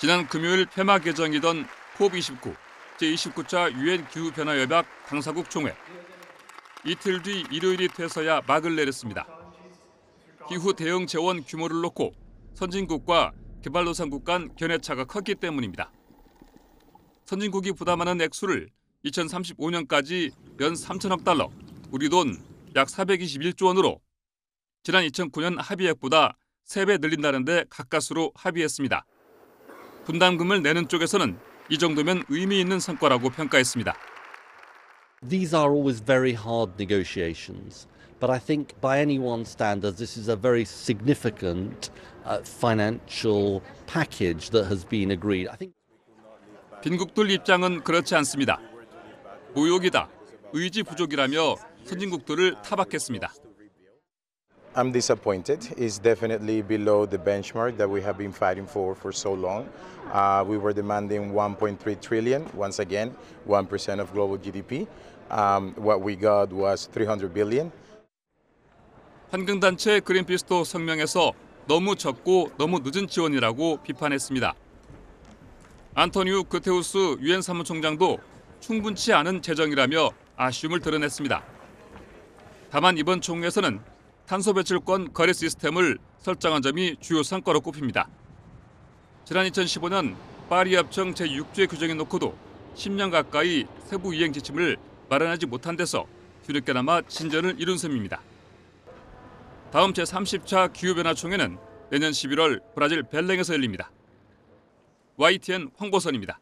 지난 금요일 폐막 예정이던 콥29 제29차 유엔 기후 변화 협약 당사국 총회. 이틀 뒤 일요일이 돼서야 막을 내렸습니다. 기후 대응 재원 규모를 놓고 선진국과 개발도상국 간 견해차가 컸기 때문입니다. 선진국이 부담하는 액수를 2035년까지 연 3천억 달러, 우리 돈 약 421조 원으로 지난 2009년 합의액보다 3배 늘린다는데 가까스로 합의했습니다. 분담금을 내는 쪽에서는 이 정도면 의미 있는 성과라고 평가했습니다. These are always very hard negotiations, but I think by anyone's standards, this is a very significant uh, financial package that has been agreed. I think 빈국들 입장은 그렇지 않습니다. 모욕이다, 의지 부족이라며 선진국들을 타박했습니다. I'm disappointed. It's definitely below the benchmark that we have been fighting for for so long. Uh, we were demanding 1.3 trillion, once again, 1% of global GDP. Um, what we got was 300 billion. 환경단체 그린피스도 성명에서 너무 적고 너무 늦은 지원이라고 비판했습니다. 안토니우 그테우스 유엔 사무총장도 충분치 않은 재정이라며 아쉬움을 드러냈습니다. 다만 이번 총회에서는 탄소 배출권 거래 시스템을 설정한 점이 주요 성과로 꼽힙니다. 지난 2015년 파리 협정 제6조의 규정에 놓고도 10년 가까이 세부 이행 지침을 마련하지 못한 데서 뒤늦게나마 진전을 이룬 셈입니다. 다음 제30차 기후변화 총회는 내년 11월 브라질 벨랭에서 열립니다. YTN 황보선입니다.